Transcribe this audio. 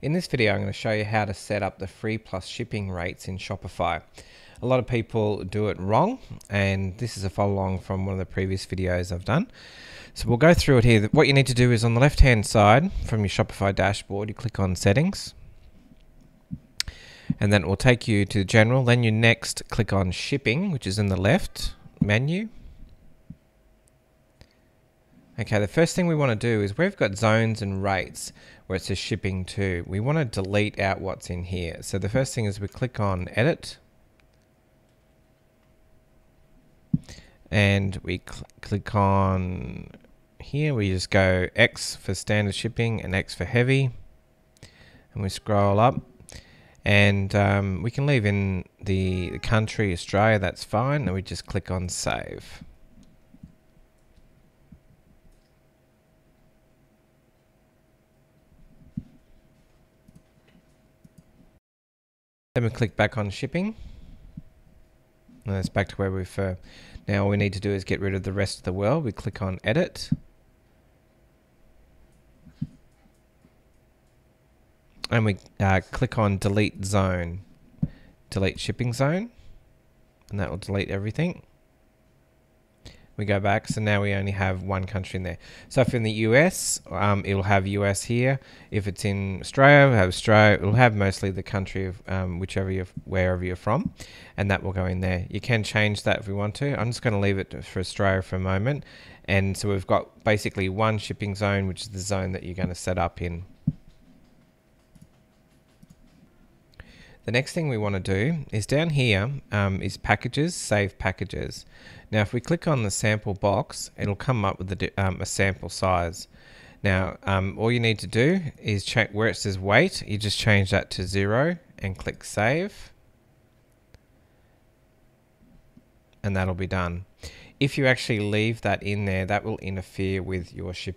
In this video I'm going to show you how to set up the free plus shipping rates in Shopify. A lot of people do it wrong and this is a follow along from one of the previous videos I've done. So we'll go through it here. What you need to do is on the left hand side from your Shopify dashboard you click on settings and then it will take you to general then you next click on shipping which is in the left menu Okay, the first thing we want to do is we've got zones and rates where it says shipping to. We want to delete out what's in here. So the first thing is we click on edit. And we cl click on here, we just go X for standard shipping and X for heavy. And we scroll up and um, we can leave in the, the country Australia, that's fine. And we just click on save. Then we click back on shipping. And that's back to where we've... Uh, now all we need to do is get rid of the rest of the world. We click on edit. And we uh, click on delete zone. Delete shipping zone. And that will delete everything we go back. So now we only have one country in there. So if in the US um, it'll have US here. If it's in Australia we'll have Australia. It'll have mostly the country of um, whichever you're wherever you're from and that will go in there. You can change that if we want to. I'm just going to leave it for Australia for a moment. And so we've got basically one shipping zone which is the zone that you're going to set up in The next thing we want to do is down here um, is packages, save packages. Now if we click on the sample box, it'll come up with a, um, a sample size. Now um, all you need to do is check where it says weight, you just change that to zero and click save. And that'll be done. If you actually leave that in there, that will interfere with your shipping.